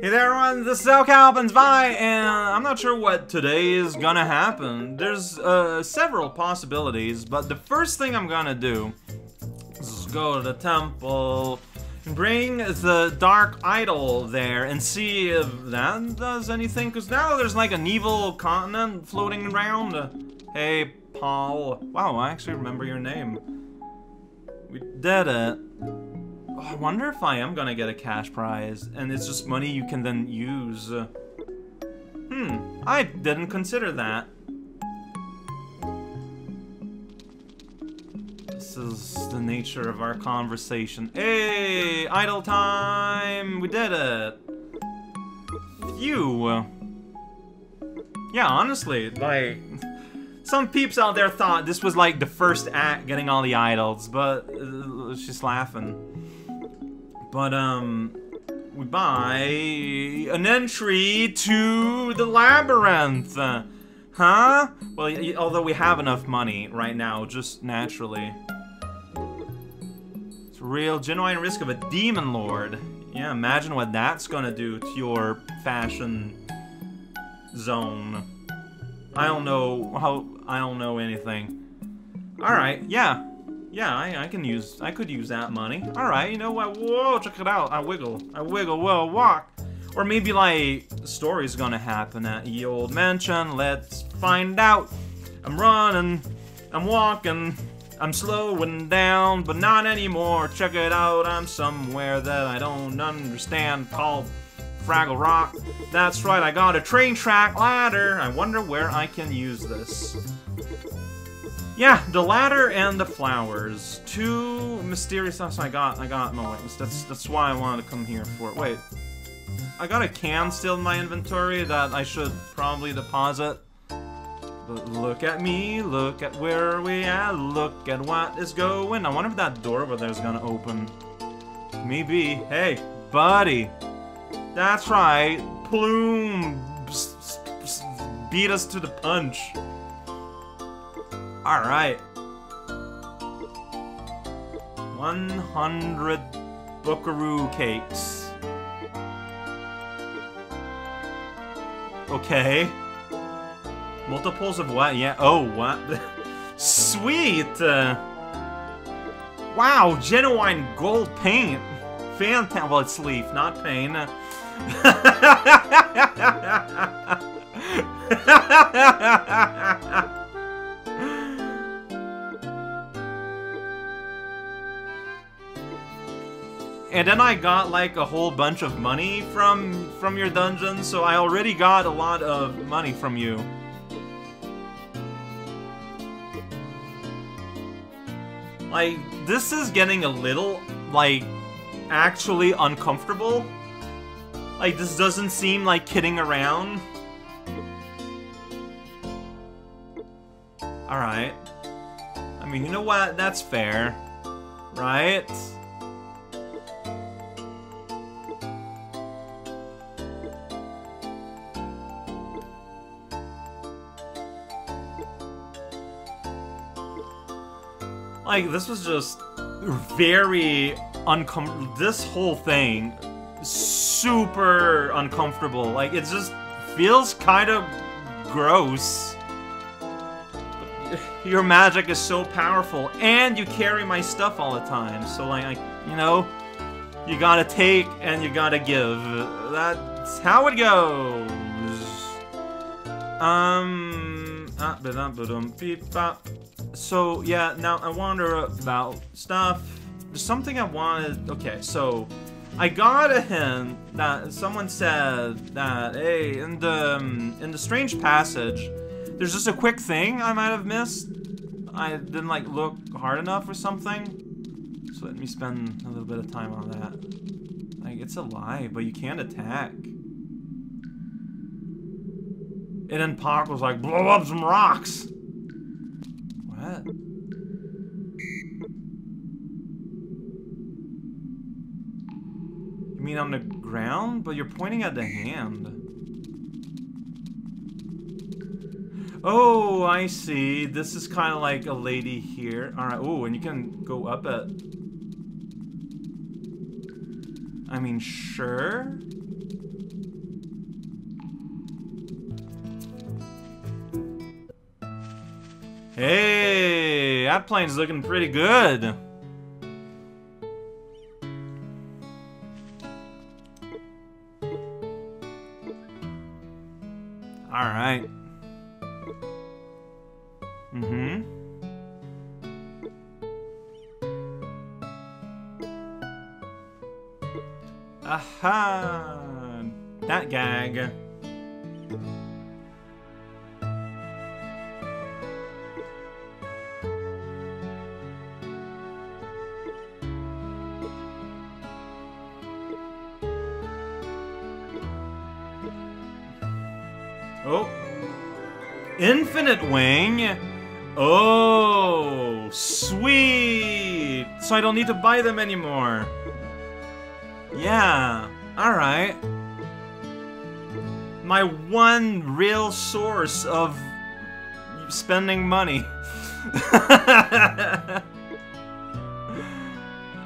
Hey there everyone, this is Alcalpins Vi, and I'm not sure what today is gonna happen. There's uh, several possibilities, but the first thing I'm gonna do is go to the temple, and bring the Dark Idol there, and see if that does anything, because now there's like an evil continent floating around. Hey, Paul. Wow, I actually remember your name. We did it. Oh, I wonder if I am gonna get a cash prize, and it's just money you can then use. Hmm, I didn't consider that. This is the nature of our conversation. Hey, idle time! We did it! Phew. Yeah, honestly, like... Some peeps out there thought this was like the first act getting all the idols, but uh, she's laughing. But, um, we buy an entry to the labyrinth. Uh, huh? Well, although we have enough money right now, just naturally. It's a real genuine risk of a demon lord. Yeah, imagine what that's gonna do to your fashion zone. I don't know how, I don't know anything. Alright, yeah, yeah, I, I can use, I could use that money. Alright, you know what? Whoa, check it out. I wiggle. I wiggle, whoa, walk. Or maybe, like, story's gonna happen at the old mansion. Let's find out. I'm running. I'm walking. I'm slowing down, but not anymore. Check it out. I'm somewhere that I don't understand called Fraggle Rock. That's right, I got a train track ladder. I wonder where I can use this. Yeah, the ladder and the flowers. Two mysterious stuff I got. I got no wait, that's that's why I wanted to come here for. Wait. I got a can still in my inventory that I should probably deposit. But look at me, look at where we at, look at what is going. I wonder if that door over there is gonna open. Maybe. Hey, buddy. That's right. Plume beat us to the punch. Alright. 100 buckaroo cakes. Okay. Multiples of what? Yeah. Oh, what? Sweet! Uh, wow, genuine gold paint. Fantastic. Well, it's leaf, not paint. And then I got like a whole bunch of money from from your dungeon, so I already got a lot of money from you. Like, this is getting a little, like, actually uncomfortable. Like, this doesn't seem like kidding around. Alright. I mean, you know what? That's fair. Right? Like, this was just very uncomfortable. This whole thing, super uncomfortable. Like, it just feels kind of gross. Your magic is so powerful, and you carry my stuff all the time. So, like, you know, you gotta take and you gotta give. That's how it goes. Um. Ah, beep, bop. So, yeah, now I wonder about stuff. There's something I wanted... Okay, so... I got a hint that someone said that, hey, in the, um, in the strange passage, there's just a quick thing I might have missed. I didn't, like, look hard enough or something. So let me spend a little bit of time on that. Like, it's a lie, but you can't attack. And then Pac was like, blow up some rocks! that. You mean on the ground? But you're pointing at the hand. Oh, I see. This is kind of like a lady here. Alright, oh, and you can go up it. I mean, sure. Hey! That plane's looking pretty good. So I don't need to buy them anymore. Yeah, alright. My one real source of spending money.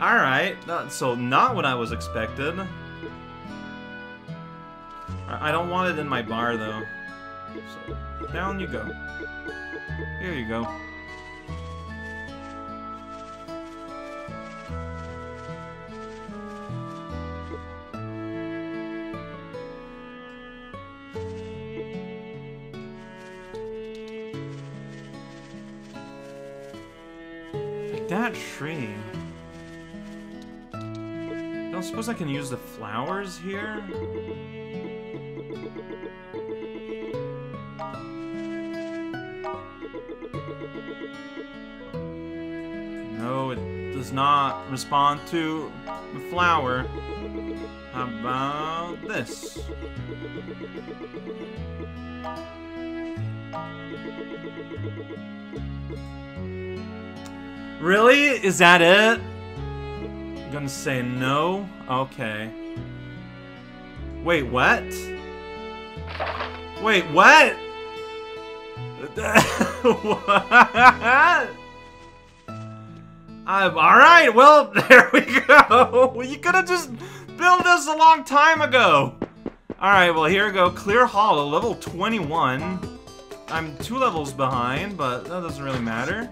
alright, so not what I was expected. I don't want it in my bar though. So, down you go. Here you go. That tree. I don't suppose I can use the flowers here? No, it does not respond to the flower. How about this? Really? Is that it? I'm gonna say no? Okay. Wait, what? Wait, what? what? Um, alright, well, there we go. You could have just built this a long time ago. Alright, well, here we go. Clear Hollow, level 21. I'm two levels behind, but that doesn't really matter.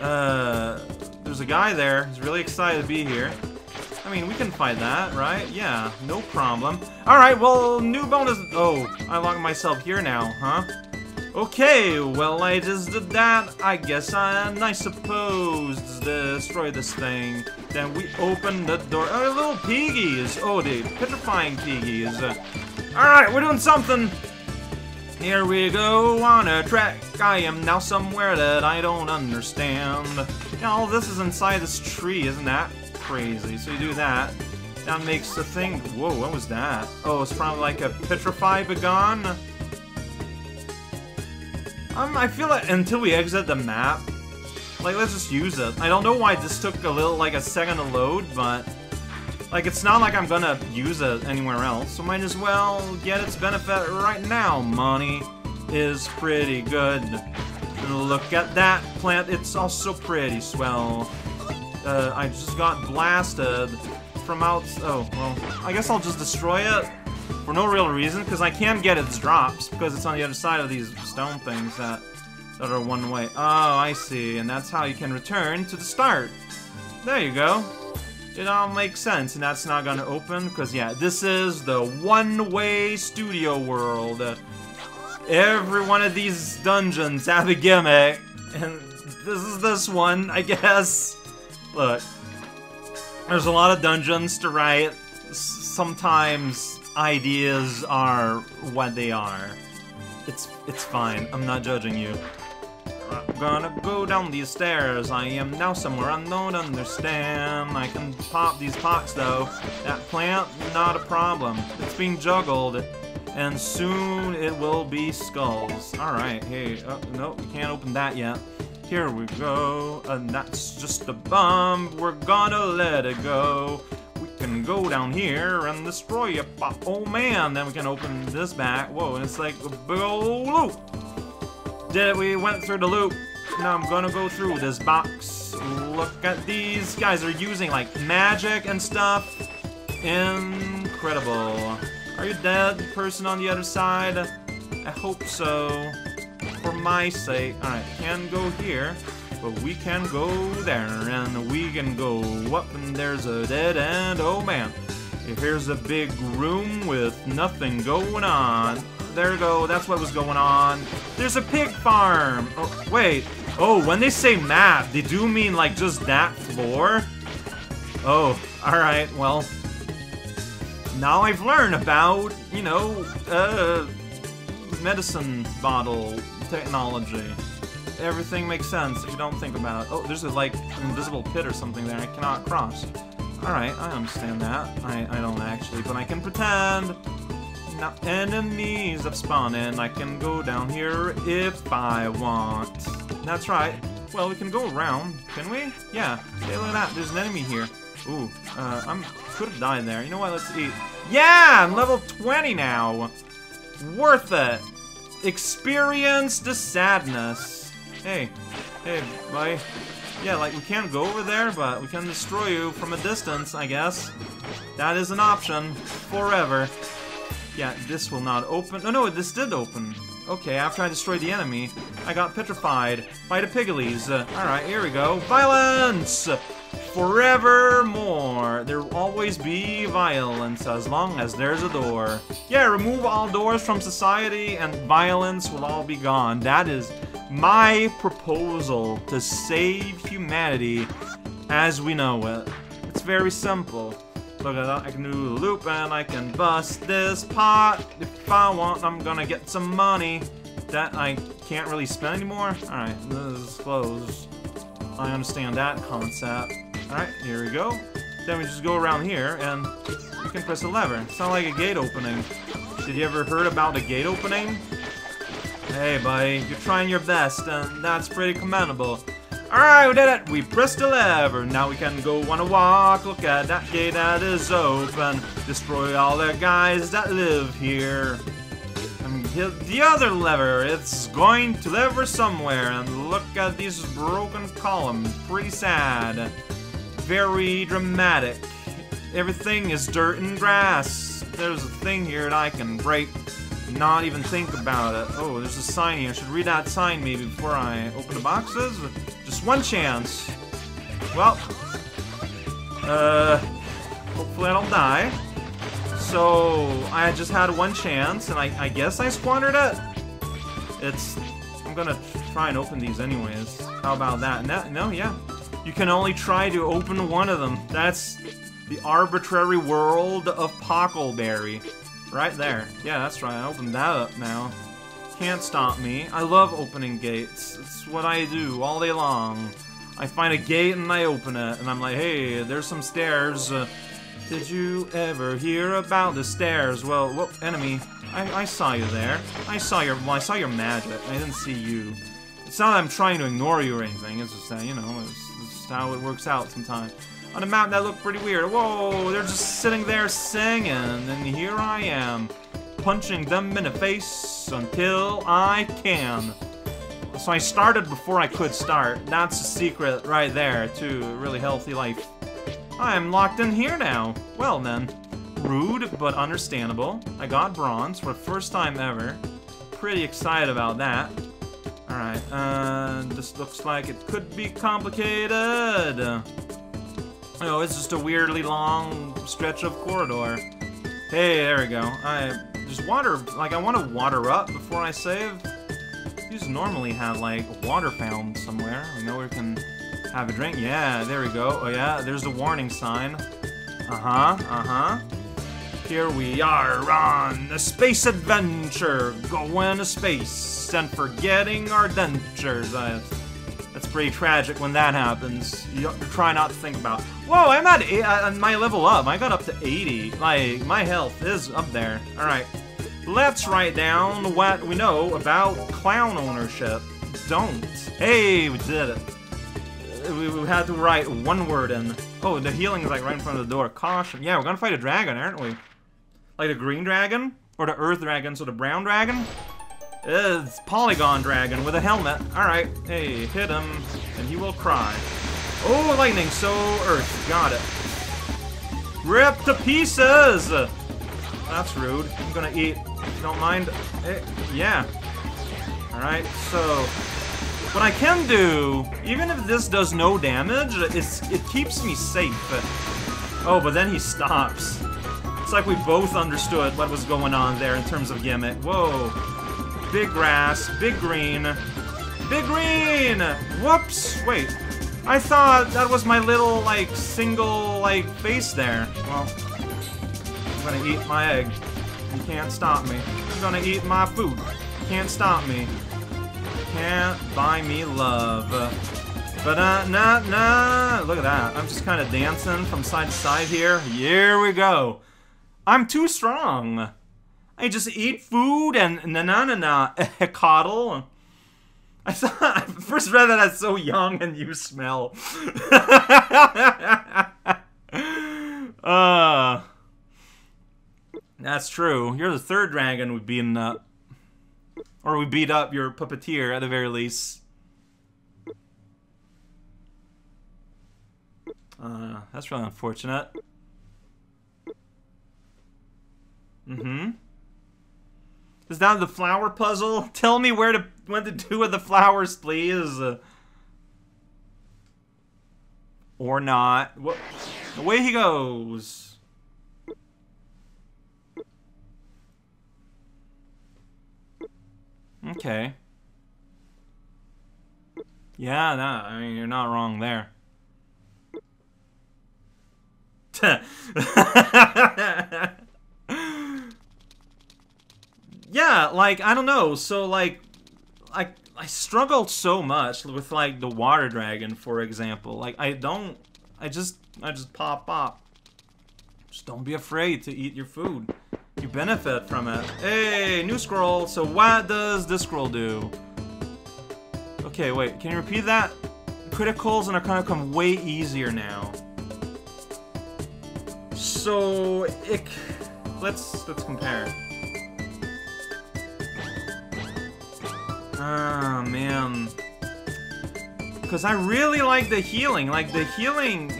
Uh, there's a guy there. He's really excited to be here. I mean, we can fight that, right? Yeah, no problem. Alright, well, new bonus... Oh, I locked myself here now, huh? Okay, well, I just did that. I guess I, I suppose destroy this thing. Then we open the door. Oh, little piggies. Oh, the petrifying piggies. Alright, we're doing something. Here we go on a track. I am now somewhere that I don't understand. Know, this is inside this tree, isn't that crazy? So you do that. That makes the thing... Whoa, what was that? Oh, it's probably like a petrify begone? Um, I feel like until we exit the map, like, let's just use it. I don't know why this took a little, like, a second to load, but... Like, it's not like I'm gonna use it anywhere else, so might as well get its benefit right now. Money is pretty good. Look at that plant, it's also pretty swell. Uh, I just got blasted from out... Oh, well, I guess I'll just destroy it for no real reason, because I can get its drops, because it's on the other side of these stone things that, that are one way. Oh, I see, and that's how you can return to the start. There you go. It all makes sense, and that's not gonna open, because yeah, this is the one-way studio world. Every one of these dungeons have a gimmick, and this is this one, I guess. Look, there's a lot of dungeons to write. Sometimes ideas are what they are. It's it's fine. I'm not judging you. I'm gonna go down these stairs. I am now somewhere I don't understand. I can pop these pots though. That plant, not a problem. It's being juggled. And soon it will be skulls. Alright, hey, uh, oh, no, we can't open that yet. Here we go, and that's just a bump. We're gonna let it go We can go down here and destroy it. Oh man, then we can open this back. Whoa, and it's like a big old loop. Did it, we went through the loop. Now I'm gonna go through this box. Look at these guys are using like magic and stuff. Incredible. Are you dead, person on the other side? I hope so. for my sake. Alright, can go here, but we can go there, and we can go up, and there's a dead end. Oh man. Here's a big room with nothing going on. There we go, that's what was going on. There's a pig farm! Oh, wait. Oh, when they say map, they do mean like just that floor? Oh, alright, well. Now I've learned about, you know, uh, medicine bottle technology. Everything makes sense if you don't think about it. Oh, there's a, like, invisible pit or something there I cannot cross. Alright, I understand that. I, I don't actually, but I can pretend. Now, enemies have spawned and I can go down here if I want. That's right. Well, we can go around, can we? Yeah. Hey, look at that. There's an enemy here. Ooh, uh, I'm could have died there. You know what? Let's eat. Yeah, I'm level 20 now. Worth it. Experience the sadness. Hey, hey, buddy. Yeah, like, we can't go over there, but we can destroy you from a distance, I guess. That is an option. Forever. Yeah, this will not open. Oh, no, this did open. Okay, after I destroyed the enemy, I got petrified by the Pigglies. Uh, Alright, here we go. Violence! Forevermore. There will always be violence as long as there's a door. Yeah, remove all doors from society and violence will all be gone. That is my proposal to save humanity as we know it. It's very simple. Look at that, I can do a loop and I can bust this pot. If I want, I'm gonna get some money that I can't really spend anymore. Alright, this is closed. I understand that concept. Alright, here we go. Then we just go around here and you can press a lever. Not like a gate opening. Did you ever heard about a gate opening? Hey, buddy, you're trying your best, and that's pretty commendable. Alright, we did it! We pressed the lever. Now we can go on a walk. Look at that gate that is open. Destroy all the guys that live here. And hit the other lever. It's going to lever somewhere. And look at these broken columns. Pretty sad. Very dramatic. Everything is dirt and grass. There's a thing here that I can break not even think about it. Oh, there's a sign here. I should read that sign maybe before I open the boxes. Just one chance. Well, uh, hopefully I don't die. So, I just had one chance, and I, I guess I squandered it. It's, I'm gonna try and open these anyways. How about that? No, no, yeah. You can only try to open one of them. That's the arbitrary world of Pockleberry. Right there. Yeah, that's right. I opened that up now. Can't stop me. I love opening gates. It's what I do all day long. I find a gate and I open it, and I'm like, hey, there's some stairs. Uh, did you ever hear about the stairs? Well, whoop, enemy. I, I saw you there. I saw your, well, I saw your magic. I didn't see you. It's not that I'm trying to ignore you or anything. It's just that, you know, it's, it's just how it works out sometimes on a mountain that looked pretty weird. Whoa, they're just sitting there singing, and here I am, punching them in the face until I can. So I started before I could start. That's a secret right there to a really healthy life. I'm locked in here now. Well then. Rude, but understandable. I got bronze for the first time ever. Pretty excited about that. Alright, uh, this looks like it could be complicated. Oh, it's just a weirdly long stretch of corridor. Hey, there we go. I just water, like, I want to water up before I save. These normally have, like, water found somewhere. I know we can have a drink. Yeah, there we go. Oh, yeah, there's the warning sign. Uh-huh, uh-huh. Here we are on a space adventure, going to space and forgetting our dentures. I pretty tragic when that happens. You try not to think about, whoa, I'm at eight, uh, my level up. I got up to 80. Like, my health is up there. Alright, let's write down what we know about clown ownership. Don't. Hey, we did it. We, we had to write one word in. Oh, the healing is like right in front of the door. Caution. Yeah, we're gonna fight a dragon, aren't we? Like the green dragon? Or the earth dragon, so the brown dragon? Uh, it's Polygon Dragon with a helmet. Alright, hey, hit him, and he will cry. Oh, lightning, so Earth, got it. Rip to pieces! That's rude. I'm gonna eat, don't mind. Hey, yeah. Alright, so... What I can do, even if this does no damage, it keeps me safe. Oh, but then he stops. It's like we both understood what was going on there in terms of gimmick. Whoa. Big grass, big green. Big green! Whoops! Wait. I thought that was my little, like, single, like, face there. Well, I'm gonna eat my egg. You can't stop me. I'm gonna eat my food. Can't stop me. Can't buy me love. But uh, nah, nah. Look at that. I'm just kind of dancing from side to side here. Here we go. I'm too strong. I just eat food and na na na na coddle. I saw I first read that as so young and you smell. uh That's true. You're the third dragon we've beaten up. Or we beat up your puppeteer at the very least. Uh, that's really unfortunate. Mm-hmm. Is that the flower puzzle? Tell me where to what to do with the flowers, please. Or not. What? Away he goes. Okay. Yeah, no, I mean, you're not wrong there. yeah, like I don't know. So like, I I struggled so much with like the water dragon, for example. Like I don't, I just I just pop pop. Just don't be afraid to eat your food. You benefit from it. Hey, new scroll. So what does this scroll do? Okay, wait. Can you repeat that? Criticals and are gonna come way easier now. So it. Let's let's compare. Oh, man. Because I really like the healing. Like, the healing...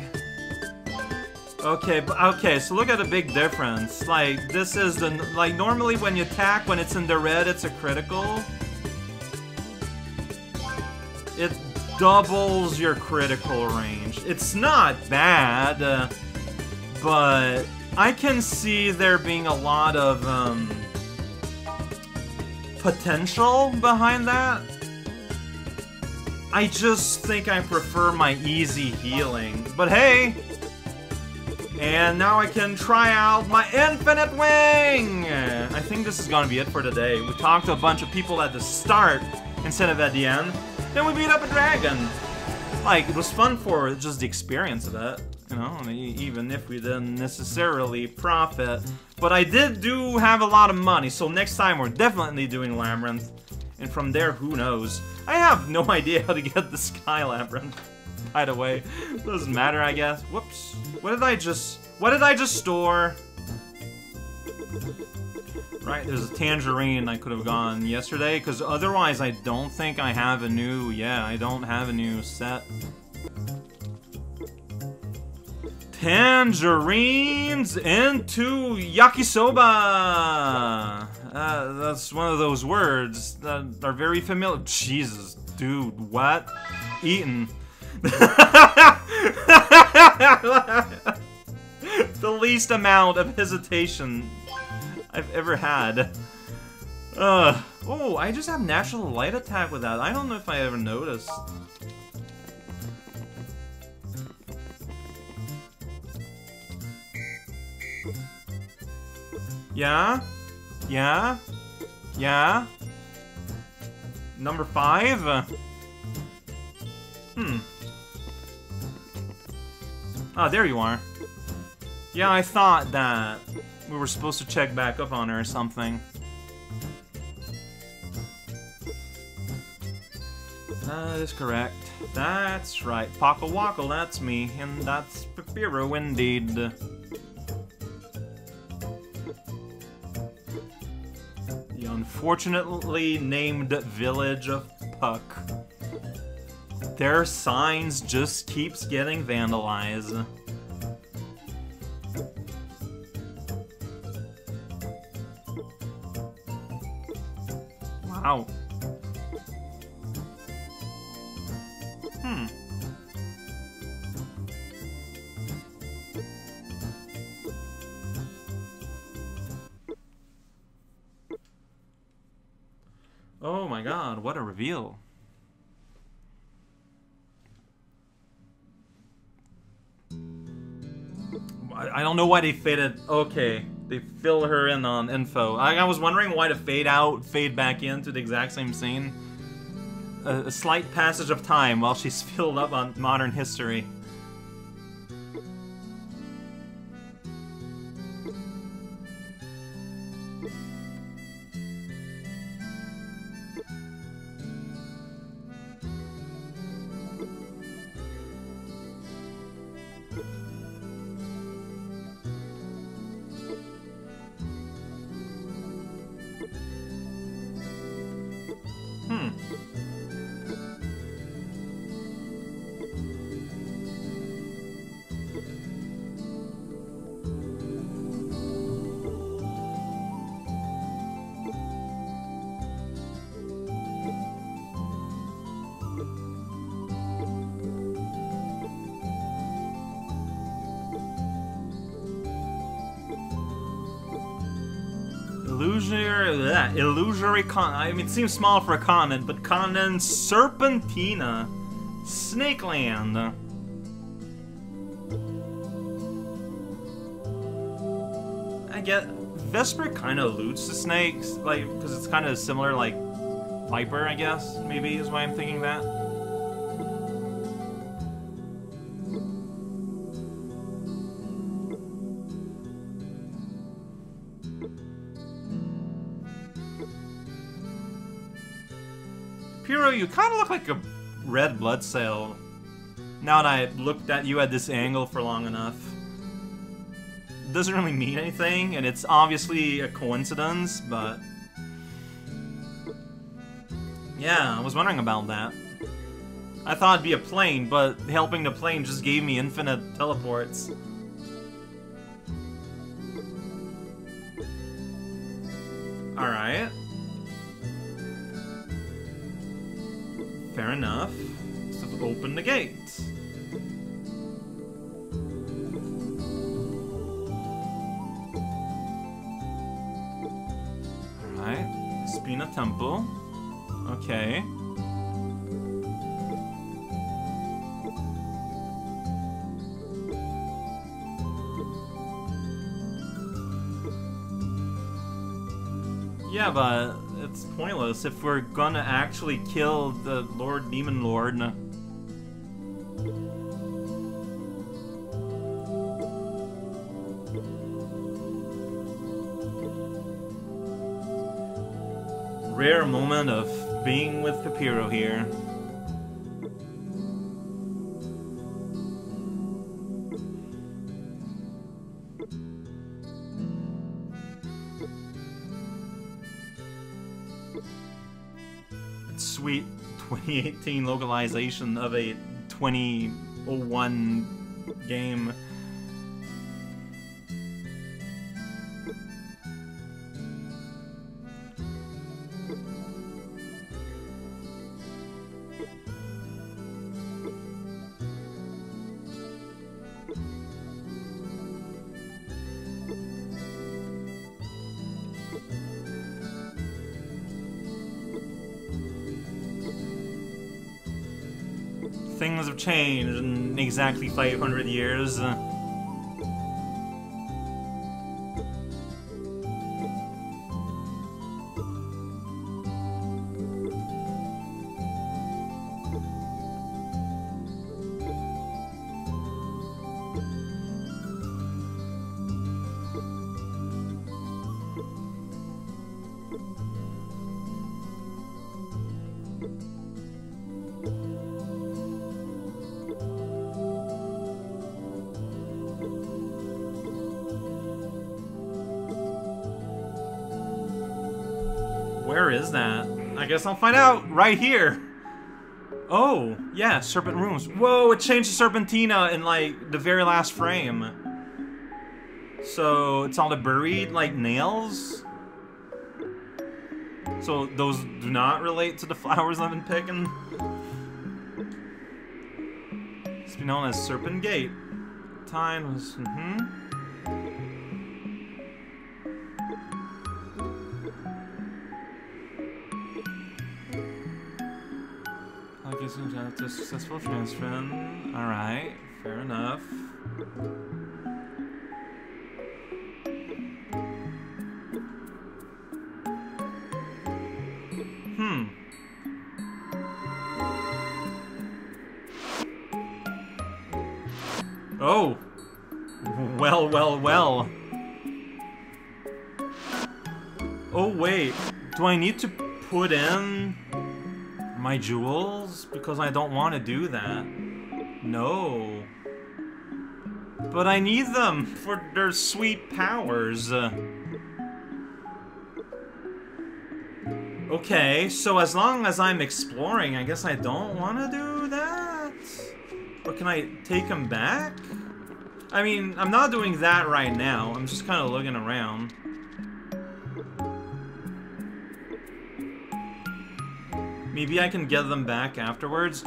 Okay, okay, so look at the big difference. Like, this is the... Like, normally when you attack, when it's in the red, it's a critical. It doubles your critical range. It's not bad, uh, but I can see there being a lot of, um potential behind that. I just think I prefer my easy healing. But hey! And now I can try out my infinite wing! I think this is gonna be it for today. We talked to a bunch of people at the start instead of at the end. Then we beat up a dragon. Like, it was fun for just the experience of it. You know, even if we didn't necessarily profit. But I did do have a lot of money, so next time we're definitely doing Labyrinth. And from there, who knows? I have no idea how to get the Sky Labyrinth. By the way, doesn't matter, I guess. Whoops. What did I just... What did I just store? Right, there's a tangerine I could have gone yesterday, because otherwise I don't think I have a new... Yeah, I don't have a new set. Tangerines into yakisoba! Uh, that's one of those words that are very familiar. Jesus, dude, what? Eaten. the least amount of hesitation I've ever had. Uh, oh, I just have natural light attack with that. I don't know if I ever noticed. Yeah? Yeah? Yeah? Number five? Hmm. Ah, there you are. Yeah, I thought that we were supposed to check back up on her or something. That is correct. That's right. Pokkle Wackle, that's me. And that's Pipiro indeed. Unfortunately named village of Puck. Their signs just keeps getting vandalized. Wow. Oh my god, what a reveal. I, don't know why they faded. Okay, they fill her in on info. I, I was wondering why to fade out, fade back into the exact same scene. A, a slight passage of time while she's filled up on modern history. Illusory, bleh, illusory con. I mean, it seems small for a continent, but continent Serpentina, Snakeland. I get Vesper kind of loots the snakes, like because it's kind of similar, like Viper, I guess. Maybe is why I'm thinking that. Piro, you kind of look like a red blood cell. Now that I looked at you at this angle for long enough. Doesn't really mean anything, and it's obviously a coincidence, but... Yeah, I was wondering about that. I thought it'd be a plane, but helping the plane just gave me infinite teleports. Alright. Spina Temple. Okay. Yeah, but it's pointless if we're gonna actually kill the Lord Demon Lord. Moment of being with Papiro here. Sweet 2018 localization of a 2001 game. Changed in exactly 500 years. Uh, Where is that? I guess I'll find out right here. Oh, yeah, Serpent Rooms. Whoa, it changed to Serpentina in, like, the very last frame. So, it's all the buried, like, nails? So, those do not relate to the flowers I've been picking? It's been known as Serpent Gate. Time was, mm-hmm. After successful transfer. Alright, fair enough. Hmm. Oh! Well, well, well. Oh, wait. Do I need to put in my jewels? Because I don't want to do that. No. But I need them for their sweet powers. Okay, so as long as I'm exploring, I guess I don't want to do that? Or can I take them back? I mean, I'm not doing that right now. I'm just kind of looking around. Maybe I can get them back afterwards.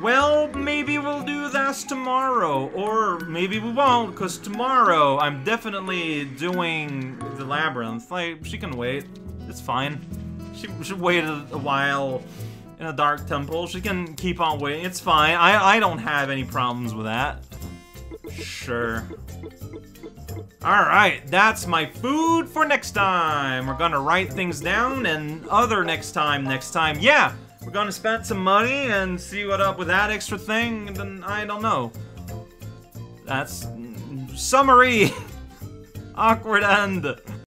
Well, maybe we'll do this tomorrow. Or maybe we won't, because tomorrow I'm definitely doing the labyrinth. Like, she can wait. It's fine. She should wait a, a while in a dark temple. She can keep on waiting. It's fine. I, I don't have any problems with that. Sure. Alright, that's my food for next time. We're gonna write things down and other next time, next time. Yeah, we're gonna spend some money and see what up with that extra thing, and then I don't know. That's... summary! Awkward end.